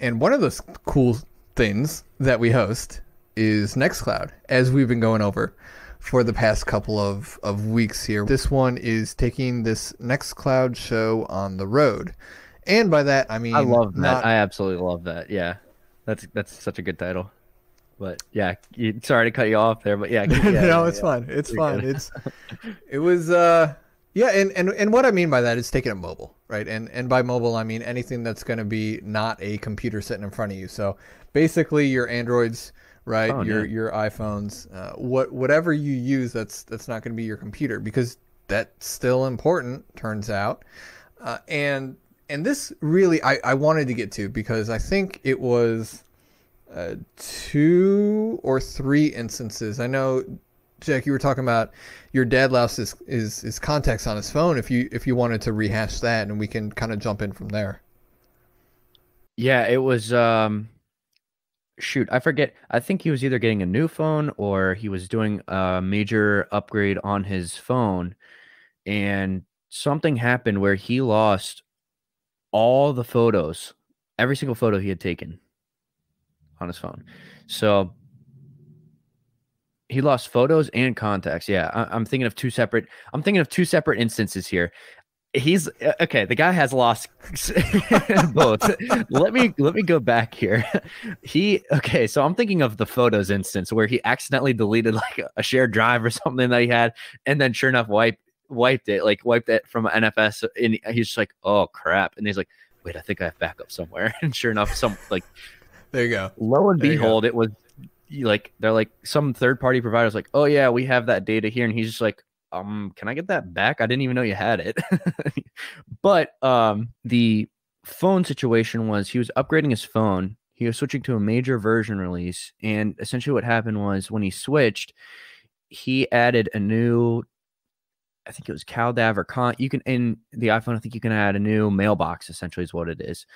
and one of those cool things that we host is Nextcloud, as we've been going over for the past couple of, of weeks here. This one is taking this Nextcloud show on the road. And by that, I mean I love that. not- I absolutely love that. Yeah, that's that's such a good title. But yeah, you, sorry to cut you off there, but yeah, yeah no, it's yeah. fine. It's You're fine. good. It's it was uh yeah, and, and and what I mean by that is taking it mobile, right? And and by mobile I mean anything that's going to be not a computer sitting in front of you. So basically your Androids, right? Oh, your your iPhones, uh, what whatever you use that's that's not going to be your computer because that's still important turns out. Uh, and and this really I, I wanted to get to because I think it was uh, two or three instances. I know, Jack, you were talking about your dad lost his, his his contacts on his phone. If you if you wanted to rehash that, and we can kind of jump in from there. Yeah, it was um shoot, I forget. I think he was either getting a new phone or he was doing a major upgrade on his phone and something happened where he lost all the photos, every single photo he had taken on his phone. So he lost photos and contacts. Yeah, I, I'm thinking of two separate. I'm thinking of two separate instances here. He's uh, okay. The guy has lost both. let me let me go back here. He okay. So I'm thinking of the photos instance where he accidentally deleted like a shared drive or something that he had, and then sure enough wiped wiped it like wiped it from NFS, and he's just like, oh crap, and he's like, wait, I think I have backup somewhere, and sure enough, some like There you go. lo and There behold, it was like they're like some third party providers like, oh yeah, we have that data here, and he's just like, um, can I get that back? I didn't even know you had it. but um, the phone situation was he was upgrading his phone. He was switching to a major version release, and essentially what happened was when he switched, he added a new. I think it was CalDAV or Con. You can in the iPhone. I think you can add a new mailbox. Essentially, is what it is.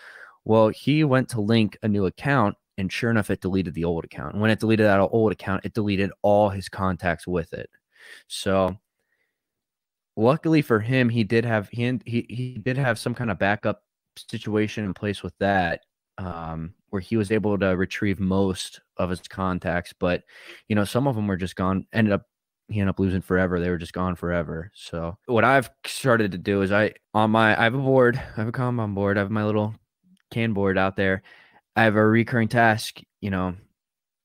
Well, he went to link a new account, and sure enough, it deleted the old account. And when it deleted that old account, it deleted all his contacts with it. So, luckily for him, he did have he he, he did have some kind of backup situation in place with that, um, where he was able to retrieve most of his contacts. But you know, some of them were just gone. Ended up he ended up losing forever. They were just gone forever. So what I've started to do is I on my I have a board, I have a Kanban board, I have my little Kanboard out there. I have a recurring task, you know.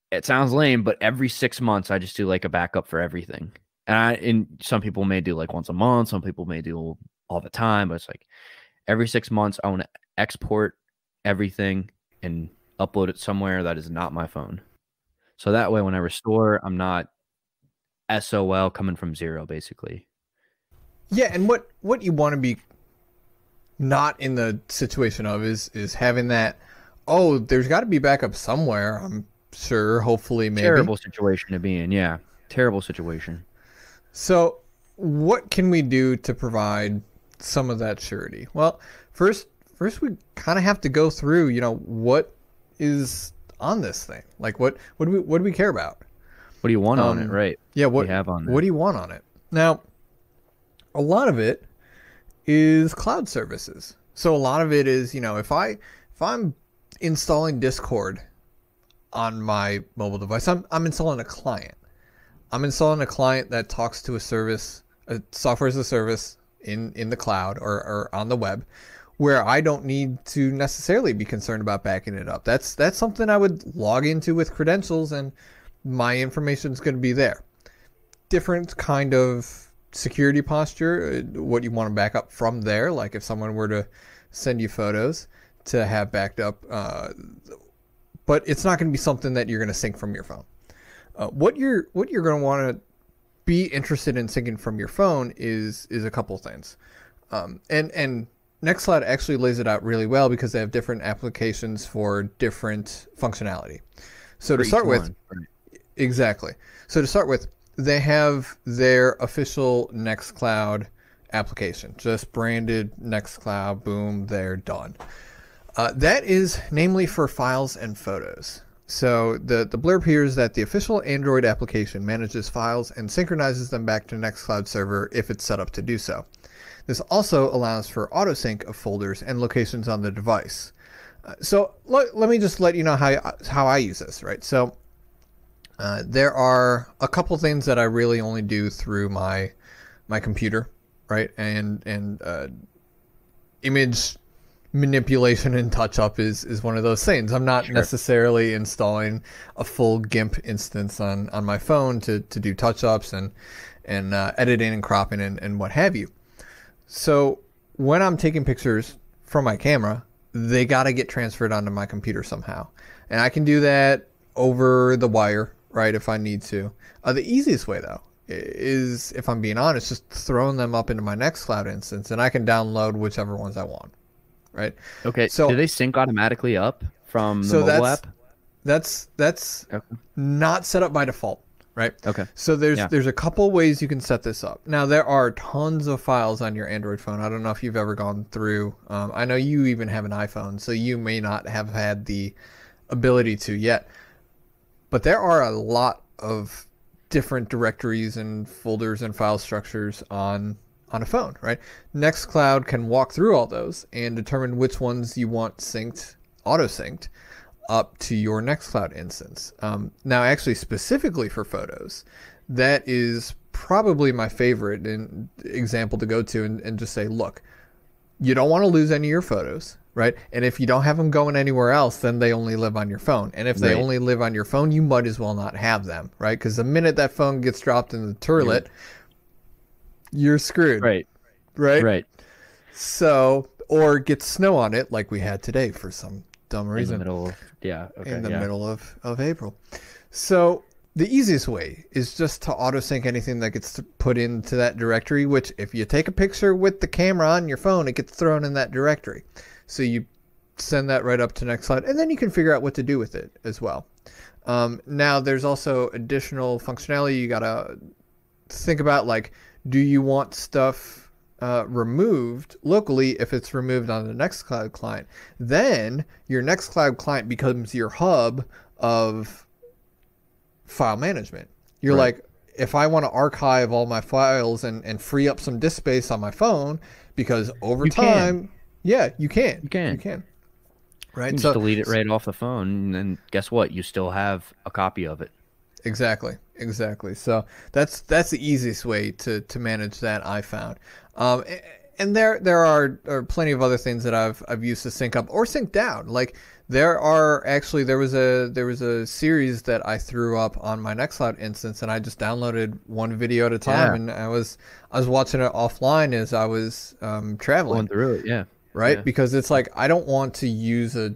It sounds lame, but every six months I just do like a backup for everything. And I and some people may do like once a month, some people may do all the time, but it's like every six months I want to export everything and upload it somewhere that is not my phone. So that way when I restore, I'm not SOL coming from zero basically. Yeah, and what what you want to be not in the situation of is is having that. Oh, there's got to be backup somewhere. I'm sure. Hopefully, maybe. Terrible situation to be in. Yeah. Terrible situation. So, what can we do to provide some of that surety? Well, first, first we kind of have to go through. You know, what is on this thing? Like, what what do we what do we care about? What do you want on it? Um, Right. Yeah, what we have on what do you want on it? Now, a lot of it is cloud services. So a lot of it is, you know, if I if I'm installing Discord on my mobile device, I'm I'm installing a client. I'm installing a client that talks to a service, a software as a service in in the cloud or, or on the web where I don't need to necessarily be concerned about backing it up. That's that's something I would log into with credentials and my information is going to be there. Different kind of security posture, uh, what you want to back up from there. Like if someone were to send you photos to have backed up, uh, but it's not going to be something that you're going to sync from your phone. Uh, what you're what you're going to want to be interested in syncing from your phone is is a couple things, um, and and Nextcloud actually lays it out really well because they have different applications for different functionality. So to start with, one. Exactly. So to start with, they have their official Nextcloud application, just branded Nextcloud. Boom, they're done. Uh, that is namely for files and photos. So the, the blurb here is that the official Android application manages files and synchronizes them back to Nextcloud server if it's set up to do so. This also allows for autosync of folders and locations on the device. Uh, so let, let me just let you know how how I use this, right? So uh, there are a couple things that I really only do through my my computer, right? And and uh, image manipulation and touch up is is one of those things. I'm not sure. necessarily installing a full GIMP instance on on my phone to to do touch ups and and uh, editing and cropping and, and what have you. So when I'm taking pictures from my camera, they got to get transferred onto my computer somehow, and I can do that over the wire, right? If I need to. Uh, the easiest way though is, if I'm being honest, just throwing them up into my Nextcloud instance, and I can download whichever ones I want right? Okay. So do they sync automatically up from the so mobile that's, app? That's that's okay. not set up by default, right? Okay. So there's yeah. there's a couple ways you can set this up. Now there are tons of files on your Android phone. I don't know if you've ever gone through. Um, I know you even have an iPhone, so you may not have had the ability to yet. But there are a lot of different directories and folders and file structures on on a phone, right? Nextcloud can walk through all those and determine which ones you want synced, auto synced up to your Nextcloud instance. Um, now, actually, specifically for photos, that is probably my favorite in, example to go to and, and just say, look, you don't want to lose any of your photos, right? And if you don't have them going anywhere else, then they only live on your phone. And if they right. only live on your phone, you might as well not have them, right? Because the minute that phone gets dropped in the toilet, you're screwed. Right. Right. Right. So, or get snow on it like we had today for some dumb reason. In the middle of, yeah. Okay, in the yeah. middle of, of April. So the easiest way is just to auto sync anything that gets put into that directory, which if you take a picture with the camera on your phone, it gets thrown in that directory. So you send that right up to Nextcloud, and then you can figure out what to do with it as well. Um, now, there's also additional functionality you got to think about, like do you want stuff uh, removed locally if it's removed on the Nextcloud client? Then your Nextcloud client becomes your hub of file management. You're right. like, if I want to archive all my files and, and free up some disk space on my phone, because over you time, can. yeah, you can. You can. You can. Right. You so, just delete it right off the phone, and then guess what? You still have a copy of it. Exactly, exactly. So that's that's the easiest way to to manage that I found. Um, and there there are, are plenty of other things that I've I've used to sync up or sync down. Like there are actually there was a there was a series that I threw up on my Nextcloud instance, and I just downloaded one video at a time, yeah. and I was I was watching it offline as I was um, traveling Going through it. Yeah, right. Yeah. Because it's like I don't want to use a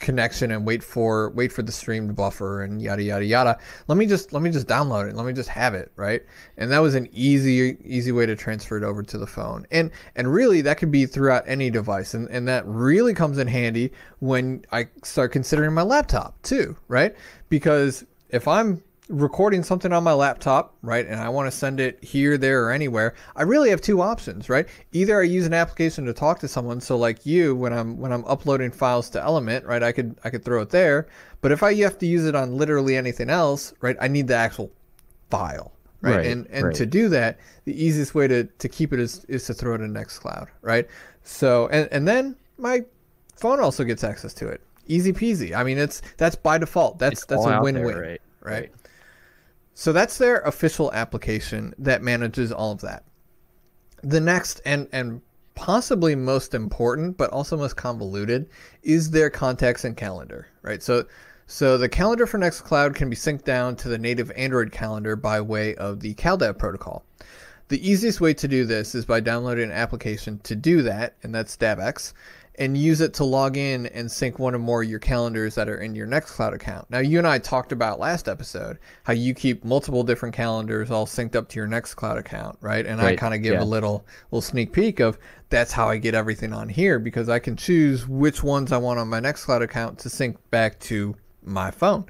connection and wait for wait for the stream to buffer and yada yada yada. Let me just let me just download it. Let me just have it right? And that was an easy easy way to transfer it over to the phone. And and really that could be throughout any device. And and that really comes in handy when i start considering my laptop too right? Because if i'm recording something on my laptop, right, and I want to send it here, there, or anywhere, I really have two options, right? Either I use an application to talk to someone, so like you, when I'm when I'm uploading files to Element, right, I could I could throw it there. But if I have to use it on literally anything else, right, I need the actual file, right? right and and right. to do that, the easiest way to to keep it is is to throw it in Nextcloud, right? So and and then my phone also gets access to it. Easy peasy. I mean, it's that's by default. That's it's that's a win-win, there, right? right? So that's their official application that manages all of that. The next and and possibly most important, but also most convoluted, is their contacts and calendar, right? So so the calendar for Nextcloud can be synced down to the native Android calendar by way of the CalDAV protocol. The easiest way to do this is by downloading an application to do that, and that's DAVX and use it to log in and sync one or more of your calendars that are in your Nextcloud account. Now, you and I talked about last episode how you keep multiple different calendars all synced up to your Nextcloud account, right? And right. I kind of give yeah. a little little sneak peek of that's how I get everything on here because I can choose which ones I want on my Nextcloud account to sync back to my phone.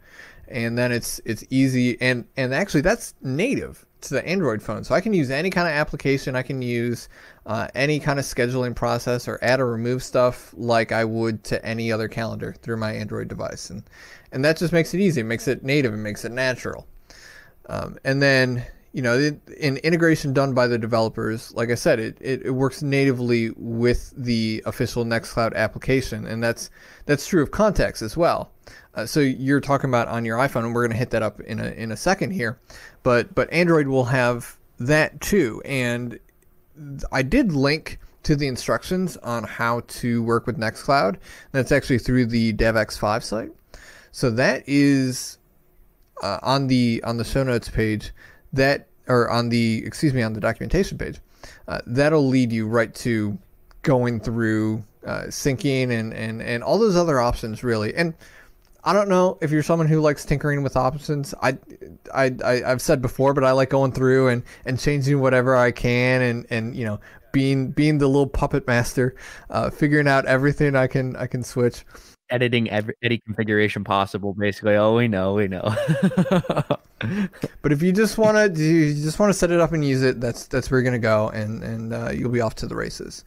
And then it's it's easy and and actually that's native to the Android phone. So I can use any kind of application. I can use uh, any kind of scheduling process or add or remove stuff like I would to any other calendar through my Android device. And, and that just makes it easy. It makes it native. It makes it natural. Um, and then you know, in integration done by the developers, like I said, it, it, it, works natively with the official Nextcloud application, and that's that's true of contacts as well. Uh, so you're talking about on your iPhone, and we're going to hit that up in a in a second here, but but Android will have that too, and I did link to the instructions on how to work with Nextcloud. That's actually through the DAVx5 site. So that is uh, on the on the show notes page. That or on the excuse me on the documentation page. Uh, that'll lead you right to going through uh, syncing and, and and all those other options really. And I don't know if you're someone who likes tinkering with options. I, I, I have said before, but I like going through and, and changing whatever I can and, and you know being being the little puppet master, uh, figuring out everything I can I can switch. Editing every any configuration possible, basically. Oh, we know, we know. but if you just want to, you just want to set it up and use it. That's that's where you're gonna go, and and uh, you'll be off to the races.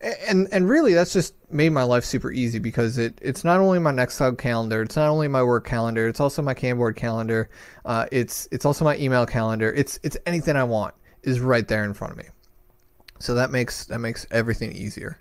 And and really, that's just made my life super easy because it it's not only my Nextcloud calendar, it's not only my work calendar, it's also my Kanboard calendar. Uh, it's it's also my email calendar. It's it's anything I want is right there in front of me. So that makes that makes everything easier.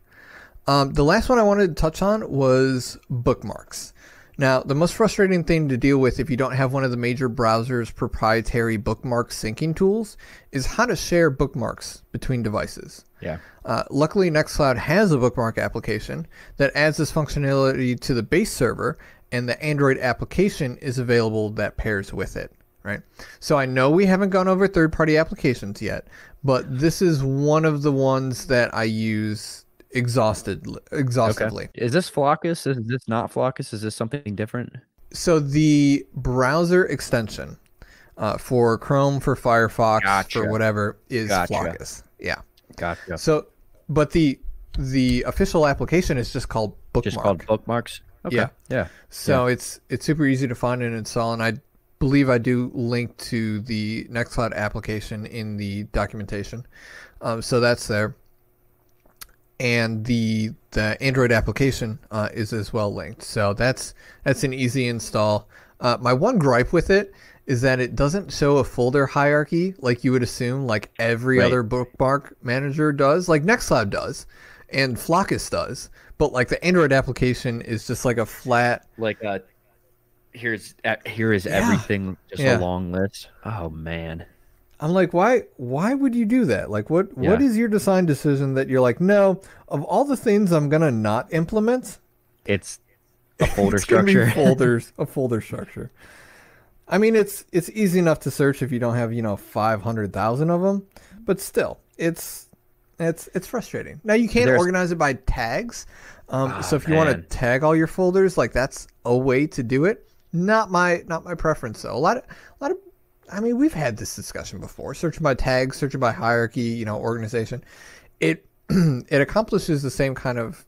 Um, the last one I wanted to touch on was bookmarks. Now, the most frustrating thing to deal with if you don't have one of the major browser's proprietary bookmark syncing tools is how to share bookmarks between devices. Yeah. Uh, luckily, Nextcloud has a bookmark application that adds this functionality to the base server, and the Android application is available that pairs with it. Right. So I know we haven't gone over third-party applications yet, but this is one of the ones that I use exhausted exhaustively. Okay. Is this Floccus? Is this not Floccus? Is this something different? So the browser extension uh, for Chrome, for Firefox, gotcha. for whatever is gotcha. Floccus. Yeah. Gotcha. So, but the the official application is just called Bookmark. Just called Bookmarks. Okay. Yeah. Yeah. So yeah. it's it's super easy to find and install, and I believe I do link to the Nextcloud application in the documentation. Um, so that's there. And the the Android application uh, is as well linked. So that's that's an easy install. Uh, my one gripe with it is that it doesn't show a folder hierarchy like you would assume, like every right. other bookmark manager does, like Nextcloud does, and Floccus does. But like the Android application is just like a flat, like a here's here is yeah. everything just yeah. a long list oh man i'm like why why would you do that? Like what yeah. what is your design decision that you're like no of all the things i'm gonna not implement it's a folder it's structure. folders a folder structure. I mean it's it's easy enough to search if you don't have you know 500000 of them but still it's it's it's frustrating. Now you can't There's... organize it by tags um, oh, so if you want to tag all your folders like that's a way to do it. Not my not my preference though. A lot of a lot of I mean, we've had this discussion before. Searching by tags, searching by hierarchy, you know, organization. It it accomplishes the same kind of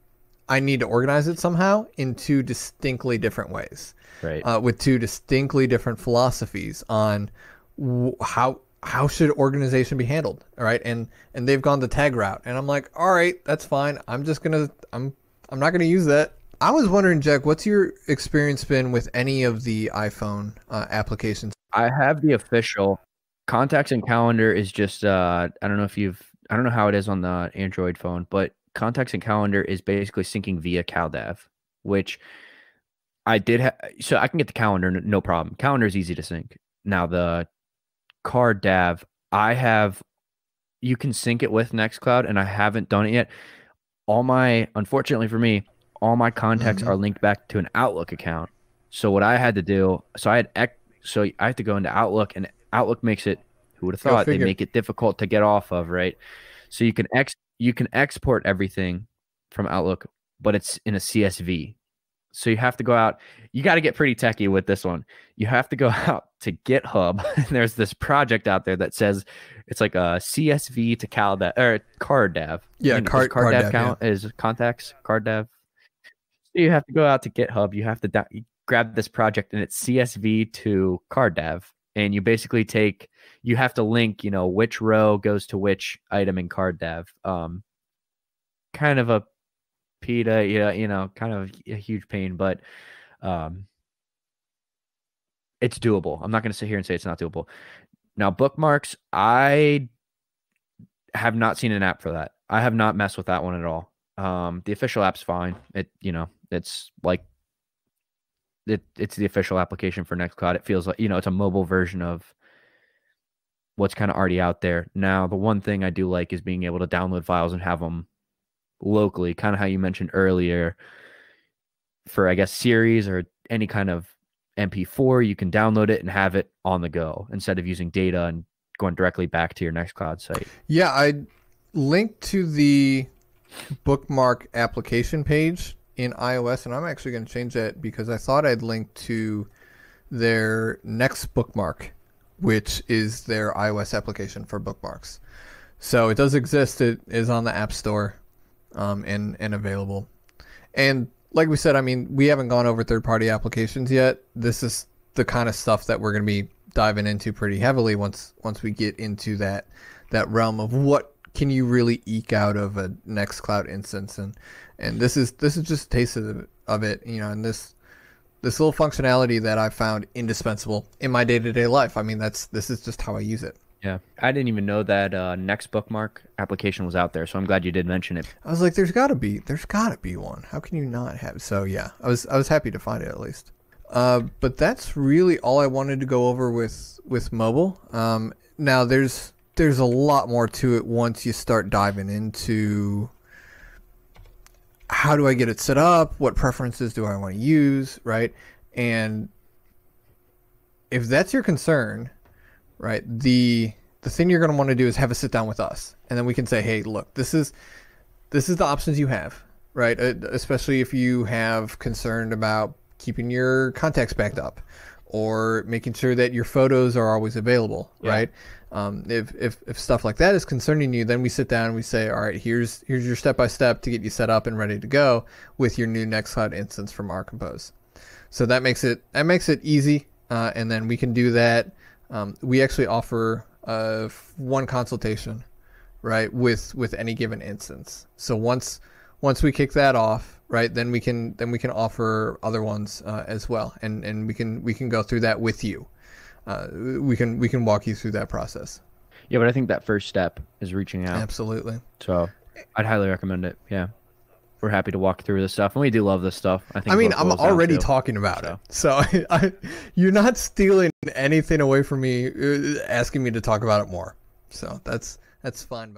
I need to organize it somehow in two distinctly different ways. Right. Uh, with two distinctly different philosophies on w- how how should organization be handled all right and and they've gone the tag route and i'm like all right that's fine i'm just gonna i'm i'm not gonna use that I was wondering, Jack, what's your experience been with any of the iPhone uh, applications? I have the official contacts and calendar is just uh, I don't know if you've I don't know how it is on the Android phone, but contacts and calendar is basically syncing via CalDAV, which I did have. So I can get the calendar, no problem. Calendar is easy to sync. Now the CardDAV, I have. You can sync it with Nextcloud, and I haven't done it yet. All my, unfortunately for me, all my contacts mm-hmm. are linked back to an Outlook account. So what I had to do, so I had so I have to go into Outlook, and Outlook makes it. Who would have thought they make it difficult to get off of, right? So you can ex you can export everything from Outlook, but it's in a CSV. So you have to go out. You got to get pretty techie with this one. You have to go out to GitHub. And there's this project out there that says it's like a CSV to CalDAV or CardDAV. Yeah, card, CardDAV count yeah. is contacts CardDAV you have to go out to GitHub. You have to grab this project, and it's CSV to CardDAV, and you basically take. You have to link, you know, which row goes to which item in CardDAV. Um, kind of a PETA, you know, you know, kind of a huge pain, but um, it's doable. I'm not going to sit here and say it's not doable. Now bookmarks, I have not seen an app for that. I have not messed with that one at all. Um, the official app's fine. It you know it's like it it's the official application for Nextcloud. It feels like you know it's a mobile version of what's kind of already out there. Now, the one thing I do like is being able to download files and have them locally, kind of how you mentioned earlier. For I guess series or any kind of MP4, you can download it and have it on the go instead of using data and going directly back to your Nextcloud site. Yeah, I linked to the bookmark application page in iOS, and I'm actually going to change that because I thought I'd link to their next bookmark, which is their iOS application for bookmarks. So it does exist. It is on the App Store um, and and available. And like we said, I mean, we haven't gone over third-party applications yet. This is the kind of stuff that we're going to be diving into pretty heavily once once we get into that that realm of what can you really eke out of a Nextcloud instance and and this is this is just a taste of, it, of it you know and this this little functionality that I found indispensable in my day-to-day life. I mean that's this is just how I use it. Yeah, I didn't even know that uh, Next Bookmark application was out there, so I'm glad you did mention it. I was like, "There's got to be, there's got to be one. How can you not have?" So yeah, I was, I was happy to find it at least. Uh, but that's really all I wanted to go over with with mobile. Um, now there's there's a lot more to it once you start diving into how do I get it set up? What preferences do I want to use? Right, and if that's your concern, right? The the thing you're going to want to do is have a sit down with us, and then we can say, hey, look, this is this is the options you have, right? Uh, especially if you have concern about keeping your contacts backed up, or making sure that your photos are always available, yeah. right? Um, if, if if stuff like that is concerning you, then we sit down and we say, all right, here's here's your step by step to get you set up and ready to go with your new Nextcloud instance from OurCompose. So that makes it that makes it easy, uh, and then we can do that um, we actually offer uh, one consultation, right, with with any given instance. So once once we kick that off, right, then we can then we can offer other ones uh, as well, and and we can we can go through that with you. Uh, we can we can walk you through that process. Yeah, but I think that first step is reaching out. Absolutely. So I'd highly recommend it. Yeah we're happy to walk through this stuff, and we do love this stuff. I think. I mean, I'm already talking about so. it, so I, I, you're not stealing anything away from me, uh, asking me to talk about it more. So that's that's fine.